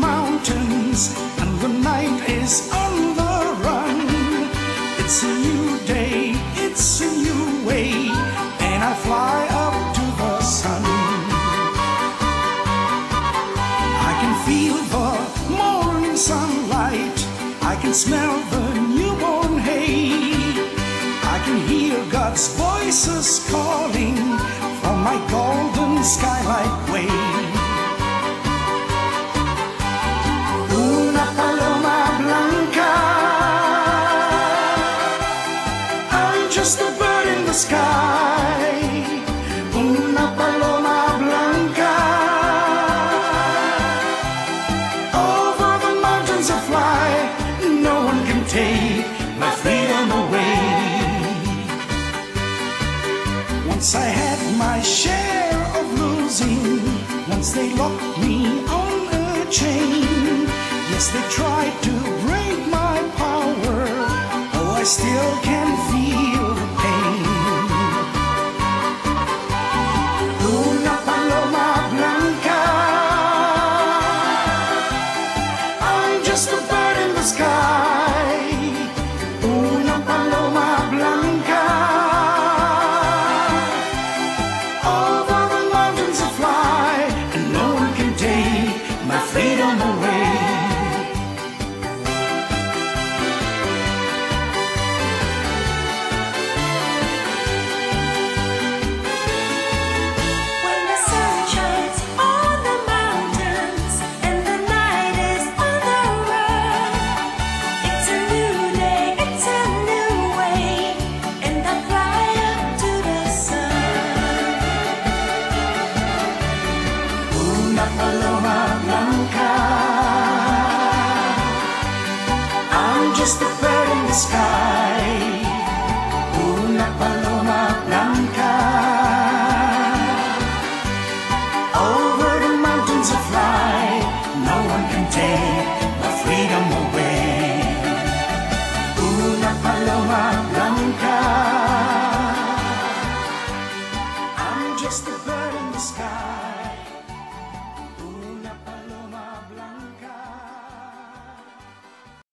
mountains and the night is on the run. It's a new day, it's a new way, and I fly up to the sun. I can feel the morning sunlight, I can smell the newborn hay. I can hear God's voices calling from my golden skylight way. Take my freedom away. Once I had my share of losing. Once they locked me on a chain. Yes, they tried to break my power. Oh, I still can feel away. The sky. Una paloma blanca. Over the mountains I fly. No one can take my freedom away. Una paloma